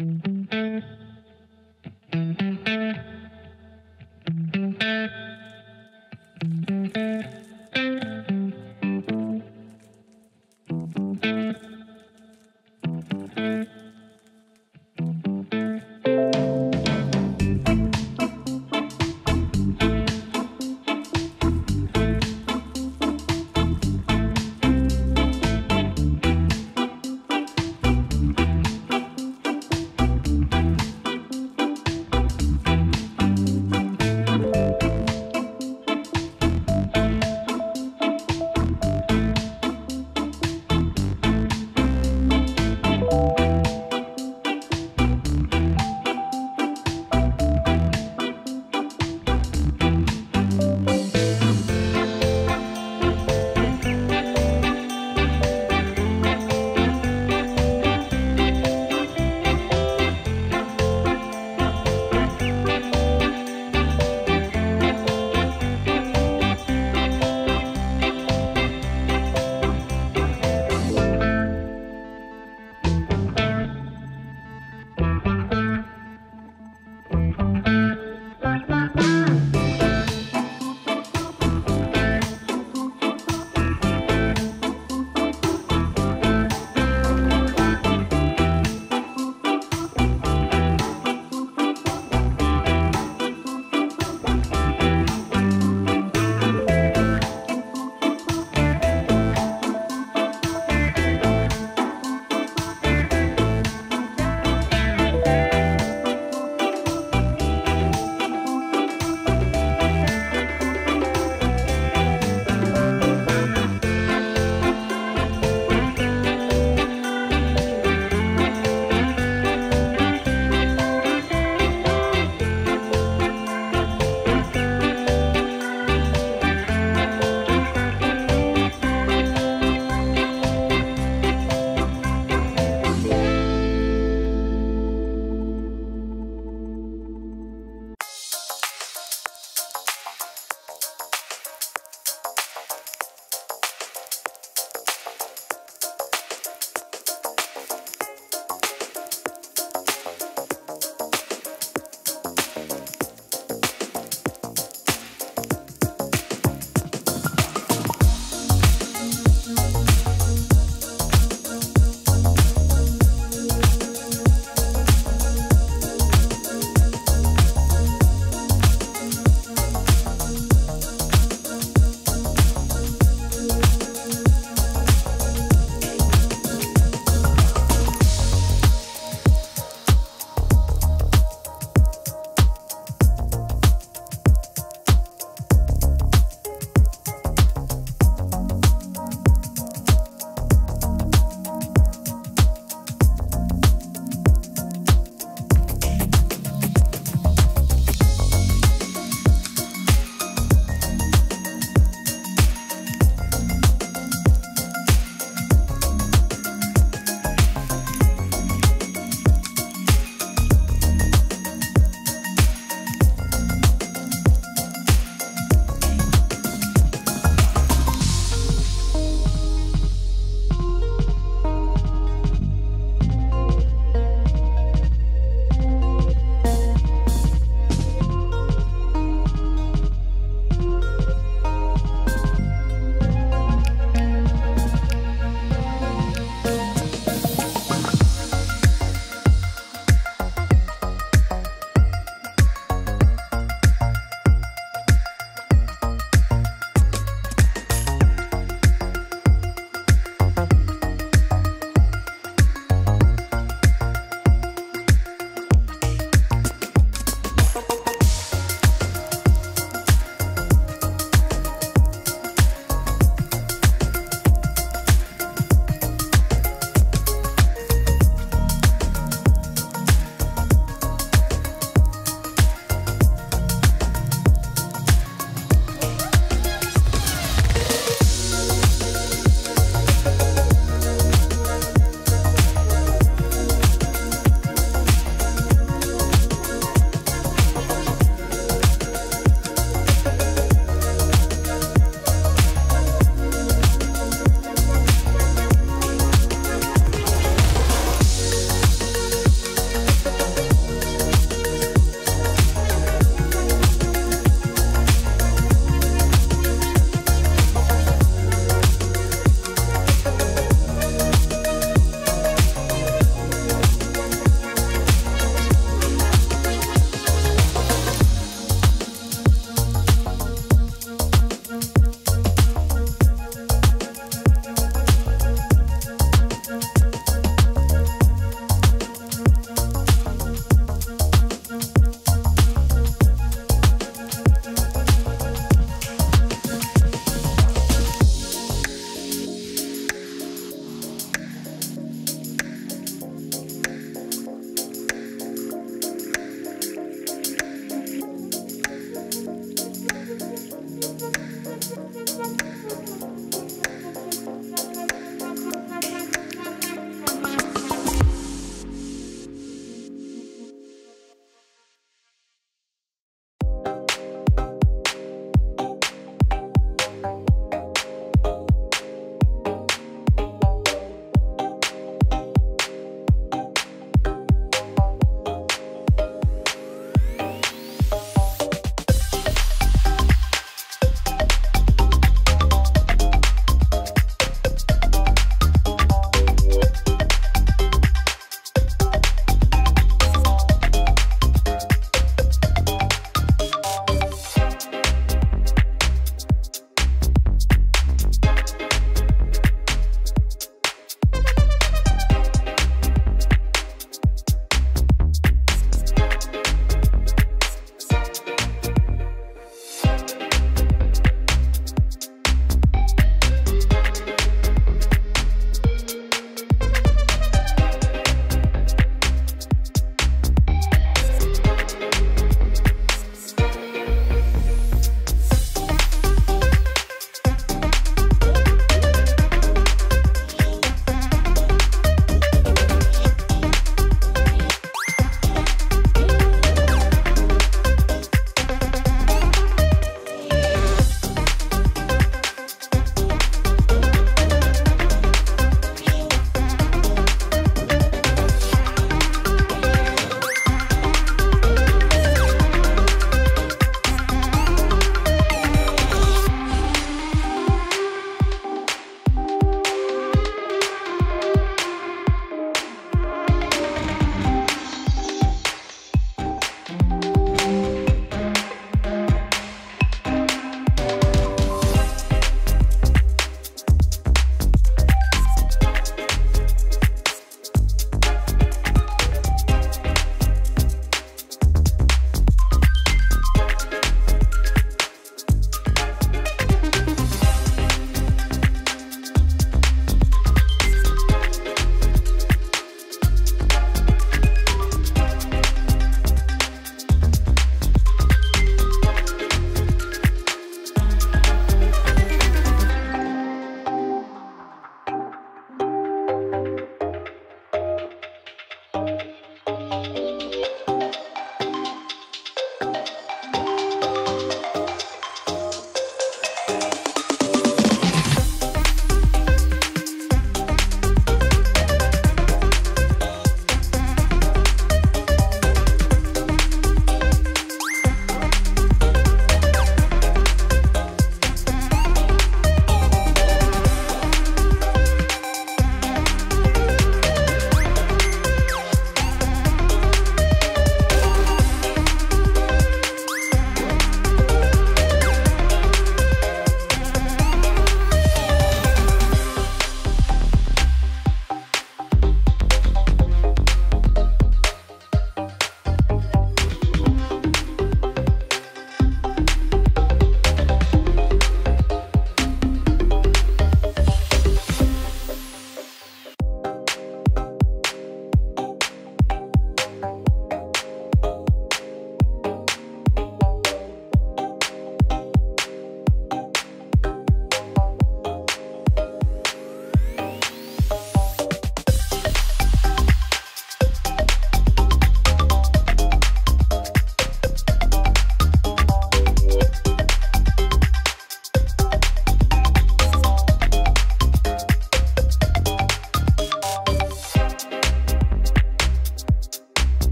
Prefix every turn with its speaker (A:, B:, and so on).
A: Mm-hmm.